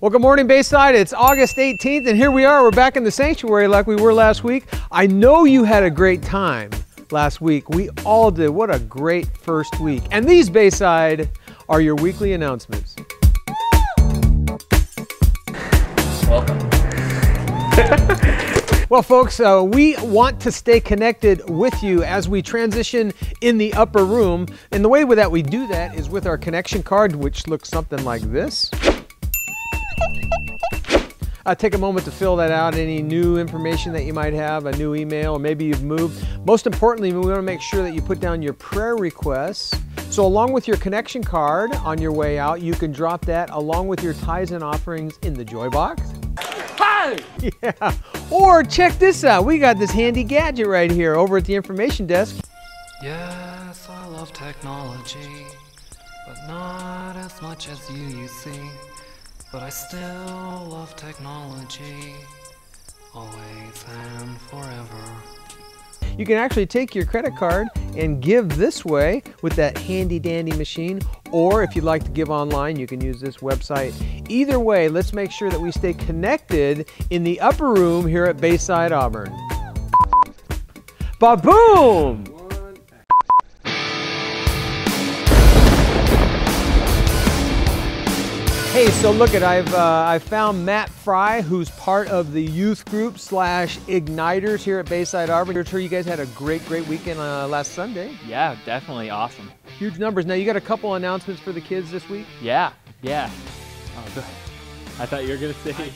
Well, good morning, Bayside. It's August 18th, and here we are. We're back in the sanctuary like we were last week. I know you had a great time last week. We all did. What a great first week. And these, Bayside, are your weekly announcements. Welcome. Well, folks, uh, we want to stay connected with you as we transition in the upper room. And the way that we do that is with our connection card, which looks something like this. Uh, take a moment to fill that out, any new information that you might have, a new email, or maybe you've moved. Most importantly, we want to make sure that you put down your prayer requests. So along with your connection card on your way out, you can drop that along with your tithes and offerings in the joy box. Hi! Yeah. Or check this out. We got this handy gadget right here over at the information desk. Yes, I love technology, but not as much as you, you see. But I still love technology, always and forever. You can actually take your credit card and give this way with that handy dandy machine, or if you'd like to give online, you can use this website. Either way, let's make sure that we stay connected in the upper room here at Bayside Auburn. Ba-boom! Hey, so look at I've uh, I found Matt Fry, who's part of the youth group slash igniters here at Bayside Auburn. I'm sure you guys had a great, great weekend uh, last Sunday. Yeah, definitely awesome. Huge numbers. Now you got a couple announcements for the kids this week. Yeah, yeah. Oh, good. I thought you were gonna say.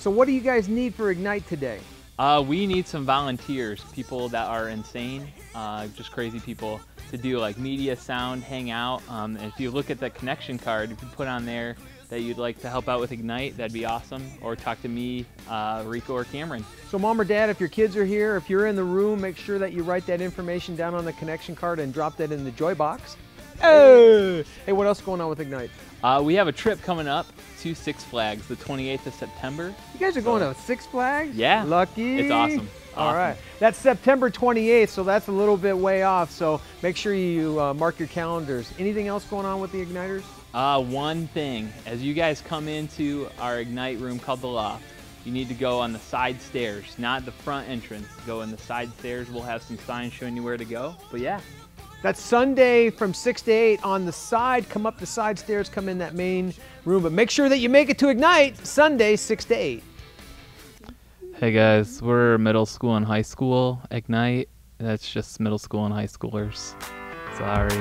So what do you guys need for Ignite today? Uh, we need some volunteers, people that are insane, uh, just crazy people, to do like media, sound, hang out. Um, if you look at the connection card, if you put on there that you'd like to help out with Ignite, that'd be awesome. Or talk to me, uh, Rico, or Cameron. So mom or dad, if your kids are here, if you're in the room, make sure that you write that information down on the connection card and drop that in the joy box. Hey, hey what else is going on with Ignite? Uh, we have a trip coming up to Six Flags the 28th of September. You guys are going to Six Flags? Yeah. Lucky. It's awesome. All Awesome. right. That's September 28th, so that's a little bit way off. So make sure you uh, mark your calendars. Anything else going on with the Igniters? Uh, one thing, as you guys come into our Ignite room called the Loft, you need to go on the side stairs, not the front entrance. Go in the side stairs. We'll have some signs showing you where to go. But yeah, That's Sunday from 6 to 8 on the side. Come up the side stairs, come in that main room. But make sure that you make it to Ignite Sunday, 6 to 8. Hey guys, we're middle school and high school Ignite. That's just middle school and high schoolers. Sorry.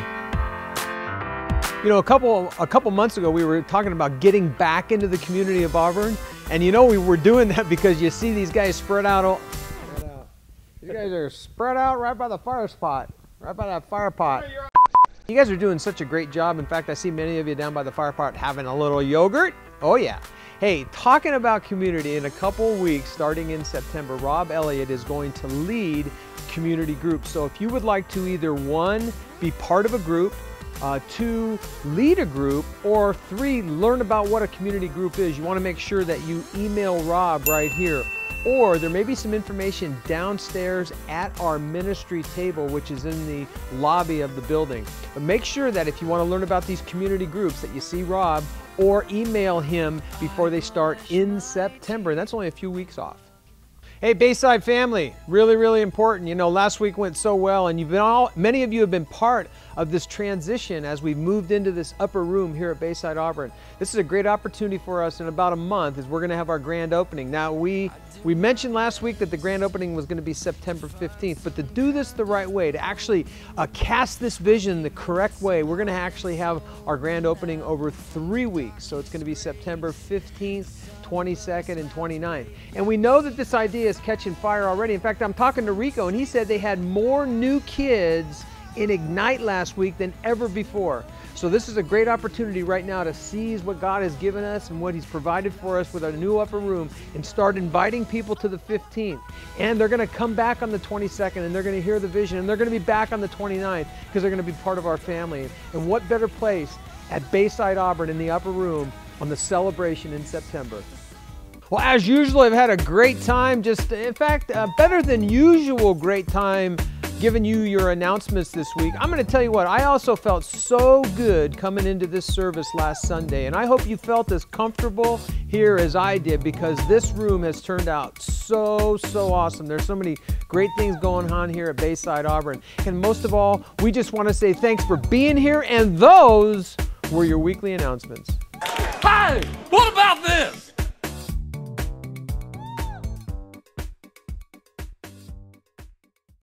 You know, a couple a couple months ago, we were talking about getting back into the community of Auburn, and you know we were doing that because you see these guys spread out. All, spread out. You guys are spread out right by the fire spot, right by that fire pot. You guys are doing such a great job. In fact, I see many of you down by the fire pot having a little yogurt. Oh yeah. Hey, talking about community, in a couple weeks, starting in September, Rob Elliott is going to lead community groups. So if you would like to either one, be part of a group, uh, two, lead a group, or three, learn about what a community group is, you want to make sure that you email Rob right here. Or there may be some information downstairs at our ministry table, which is in the lobby of the building. But make sure that if you want to learn about these community groups, that you see Rob or email him before they start in September. And that's only a few weeks off. Hey, Bayside family, really, really important. You know, last week went so well, and you've been all, many of you have been part of this transition as we've moved into this upper room here at Bayside Auburn. This is a great opportunity for us in about a month as we're going to have our grand opening. Now, we we mentioned last week that the grand opening was going to be September 15th, but to do this the right way, to actually uh, cast this vision the correct way, we're going to actually have our grand opening over three weeks. So it's going to be September 15th. 22nd and 29th. And we know that this idea is catching fire already. In fact, I'm talking to Rico and he said they had more new kids in Ignite last week than ever before. So this is a great opportunity right now to seize what God has given us and what he's provided for us with our new upper room and start inviting people to the 15th. And they're going to come back on the 22nd and they're going to hear the vision and they're going to be back on the 29th because they're going to be part of our family. And what better place at Bayside Auburn in the upper room on the celebration in September. Well, as usual, I've had a great time. Just, in fact, a better than usual great time giving you your announcements this week. I'm going to tell you what, I also felt so good coming into this service last Sunday, and I hope you felt as comfortable here as I did because this room has turned out so, so awesome. There's so many great things going on here at Bayside Auburn. And most of all, we just want to say thanks for being here, and those were your weekly announcements. Hey, what about this?